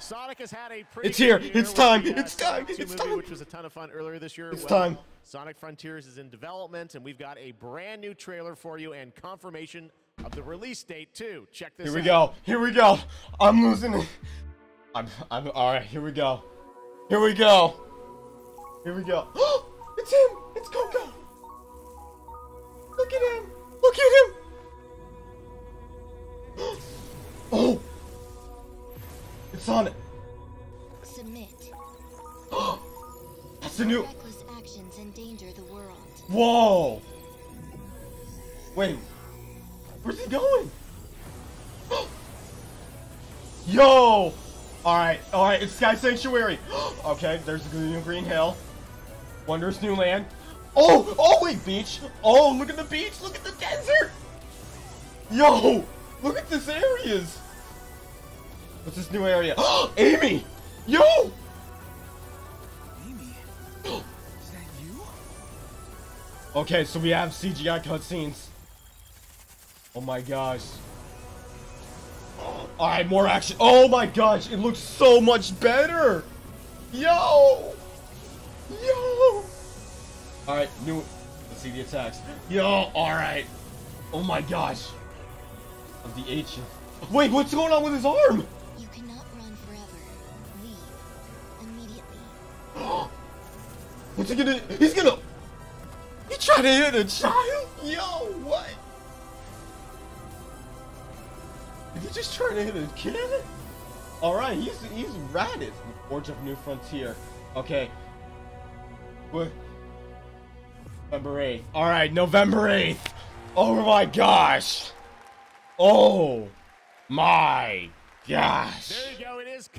Sonic has had a pretty It's here. It's time. It's time. It's movie, time. Which was a ton of fun earlier this year. It's Well, time. Sonic Frontiers is in development, and we've got a brand new trailer for you and confirmation of the release date too. Check this Here out. we go. Here we go. I'm losing it. I'm. I'm. All right. Here we go. Here we go. Here we go. it's him. It's Koco. Look at him. Look at him. oh. Sonic. Submit. That's the new. Reckless actions endanger the world. Whoa. Wait. Where's he going? Yo. All right. All right. It's Sky Sanctuary. okay. There's the new Green Hill. Wondrous New Land. Oh. Oh wait. Beach. Oh. Look at the beach. Look at the desert. Yo. Look at this areas. What's this new area? Amy. Yo. Amy, is that you? Okay, so we have CGI cutscenes. Oh my gosh. Alright, more action. Oh my gosh, it looks so much better! Yo! Yo! Alright, new. Let's see the attacks. Yo, alright. Oh my gosh. Of the ancient. Wait, what's going on with his arm? You cannot run forever. Leave. Immediately. What's he gonna. He's gonna. He tried to hit a child? Yo, what? Is he just trying to hit a kid? Alright, he's he's ratted. Forge of New Frontier. Okay. What? November 8th. Alright, November 8th. Oh my gosh. Oh my gosh. There you go. It is.